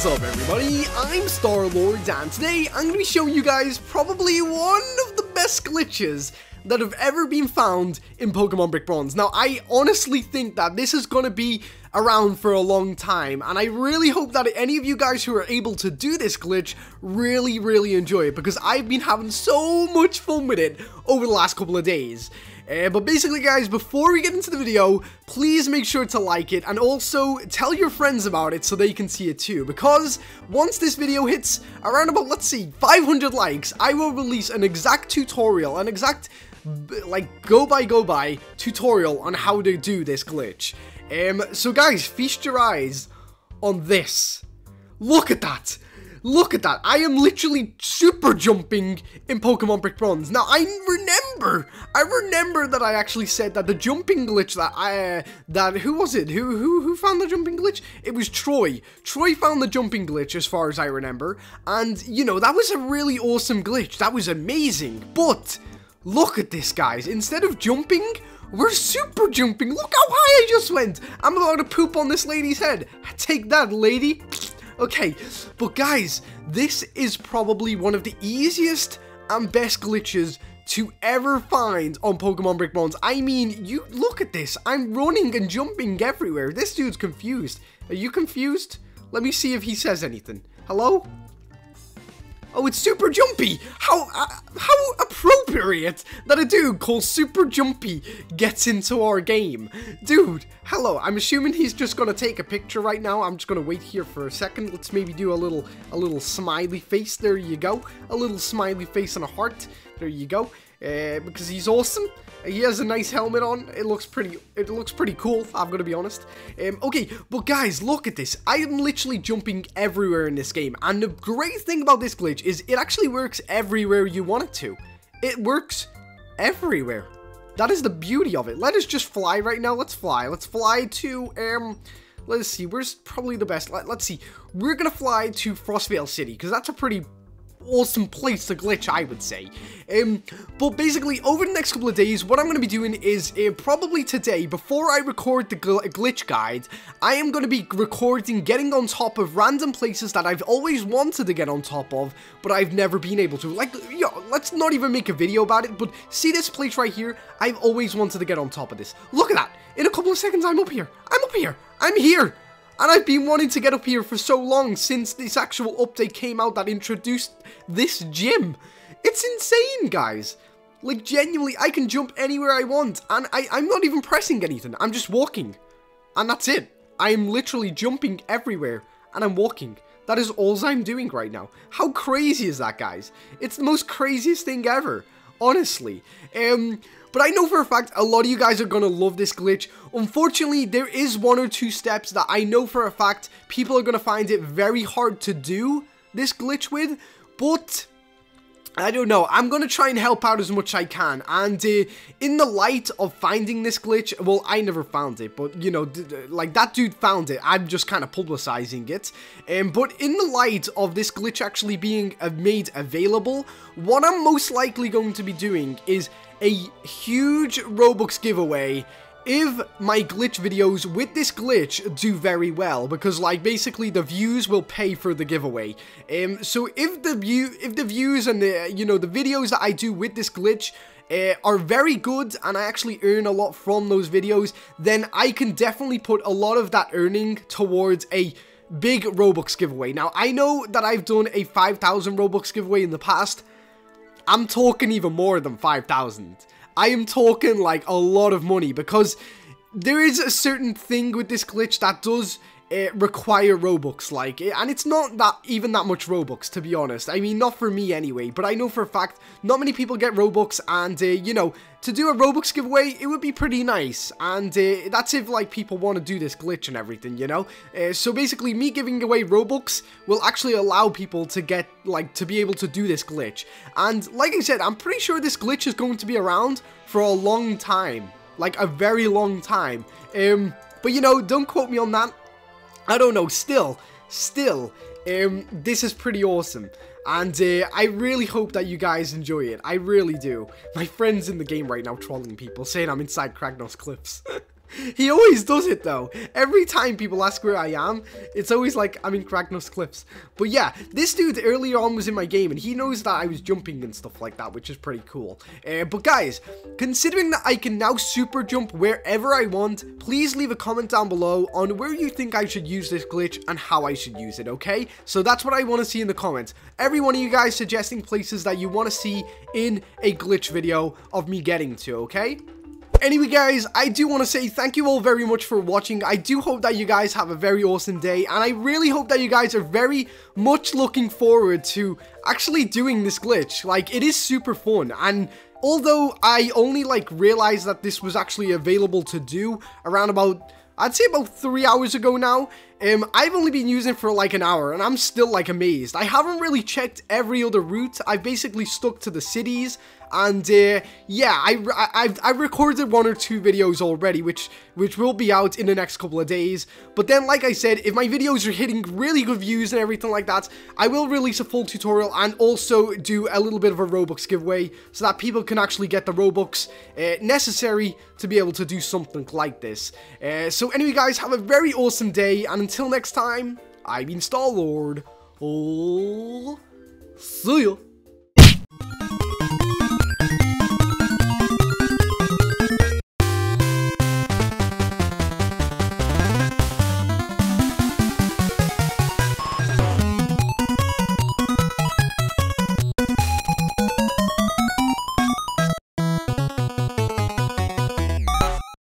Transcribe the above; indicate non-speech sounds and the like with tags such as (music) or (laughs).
is up everybody, I'm Star-Lord and today I'm going to be showing you guys probably one of the best glitches that have ever been found in Pokemon Brick Bronze. Now I honestly think that this is going to be around for a long time and I really hope that any of you guys who are able to do this glitch really really enjoy it because I've been having so much fun with it over the last couple of days. Uh, but basically guys, before we get into the video, please make sure to like it and also tell your friends about it so they can see it too. Because once this video hits around about, let's see, 500 likes, I will release an exact tutorial, an exact, like, go-by-go-by tutorial on how to do this glitch. Um, so guys, feast your eyes on this. Look at that! Look at that. I am literally super jumping in Pokemon Brick Bronze. Now, I remember, I remember that I actually said that the jumping glitch that I, uh, that, who was it? Who, who, who found the jumping glitch? It was Troy. Troy found the jumping glitch as far as I remember. And, you know, that was a really awesome glitch. That was amazing. But, look at this, guys. Instead of jumping, we're super jumping. Look how high I just went. I'm about to poop on this lady's head. Take that, lady. Okay, but guys, this is probably one of the easiest and best glitches to ever find on Pokemon Brick Bronze. I mean, you look at this. I'm running and jumping everywhere. This dude's confused. Are you confused? Let me see if he says anything. Hello? Oh, it's Super Jumpy! How uh, how appropriate that a dude called Super Jumpy gets into our game. Dude, hello, I'm assuming he's just gonna take a picture right now. I'm just gonna wait here for a second. Let's maybe do a little a little smiley face. There you go. A little smiley face and a heart. There you go. Uh, because he's awesome. He has a nice helmet on. It looks pretty. It looks pretty cool. I'm gonna be honest. Um, okay, but guys, look at this. I am literally jumping everywhere in this game, and the great thing about this glitch is it actually works everywhere you want it to. It works everywhere. That is the beauty of it. Let us just fly right now. Let's fly. Let's fly to um. Let's see. Where's probably the best? Let, us see. We're gonna fly to Frostveil City because that's a pretty awesome place to glitch, I would say. Um, but basically, over the next couple of days, what I'm going to be doing is, uh, probably today, before I record the gl glitch guide, I am going to be recording getting on top of random places that I've always wanted to get on top of, but I've never been able to. Like, yo, let's not even make a video about it, but see this place right here? I've always wanted to get on top of this. Look at that! In a couple of seconds, I'm up here. I'm up here. I'm here. And I've been wanting to get up here for so long since this actual update came out that introduced this gym. It's insane, guys. Like, genuinely, I can jump anywhere I want. And I, I'm not even pressing anything. I'm just walking. And that's it. I am literally jumping everywhere. And I'm walking. That is all I'm doing right now. How crazy is that, guys? It's the most craziest thing ever. Honestly. Um... But I know for a fact a lot of you guys are going to love this glitch. Unfortunately, there is one or two steps that I know for a fact people are going to find it very hard to do this glitch with. But I don't know. I'm going to try and help out as much as I can. And uh, in the light of finding this glitch, well, I never found it. But, you know, like that dude found it. I'm just kind of publicizing it. Um, but in the light of this glitch actually being uh, made available, what I'm most likely going to be doing is a huge Robux giveaway if my glitch videos with this glitch do very well because like basically the views will pay for the giveaway um so if the view if the views and the you know the videos that i do with this glitch uh, are very good and I actually earn a lot from those videos, then I can definitely put a lot of that earning towards a big Robux giveaway. Now, I know that I've done a 5,000 Robux giveaway in the past. I'm talking even more than 5,000. I am talking like a lot of money because there is a certain thing with this glitch that does uh, require Robux, like, and it's not that even that much Robux, to be honest. I mean, not for me anyway, but I know for a fact not many people get Robux, and, uh, you know, to do a Robux giveaway, it would be pretty nice, and uh, that's if, like, people want to do this glitch and everything, you know? Uh, so basically, me giving away Robux will actually allow people to get, like, to be able to do this glitch. And, like I said, I'm pretty sure this glitch is going to be around for a long time. Like, a very long time. Um, but, you know, don't quote me on that. I don't know, still, still, um, this is pretty awesome. And uh, I really hope that you guys enjoy it. I really do. My friend's in the game right now trolling people, saying I'm inside Cragonos Cliffs. (laughs) (laughs) He always does it though. Every time people ask where I am, it's always like I'm in Cragonos Cliffs. But yeah, this dude earlier on was in my game and he knows that I was jumping and stuff like that, which is pretty cool. Uh, but guys, considering that I can now super jump wherever I want, please leave a comment down below on where you think I should use this glitch and how I should use it, okay? So that's what I want to see in the comments. Every one of you guys suggesting places that you want to see in a glitch video of me getting to, okay? Anyway, guys, I do want to say thank you all very much for watching. I do hope that you guys have a very awesome day, and I really hope that you guys are very much looking forward to actually doing this glitch. Like, it is super fun, and although I only, like, realized that this was actually available to do around about I'd say about three hours ago now. Um, I've only been using for like an hour and I'm still like amazed. I haven't really checked every other route. I've basically stuck to the cities and uh, yeah, I, I, I've, I've recorded one or two videos already, which which will be out in the next couple of days. But then, like I said, if my videos are hitting really good views and everything like that, I will release a full tutorial and also do a little bit of a Robux giveaway so that people can actually get the Robux uh, necessary to be able to do something like this. Uh, so anyway, guys, have a very awesome day, and until next time, I've been Star-Lord. Oh, see ya.